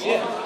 Yeah.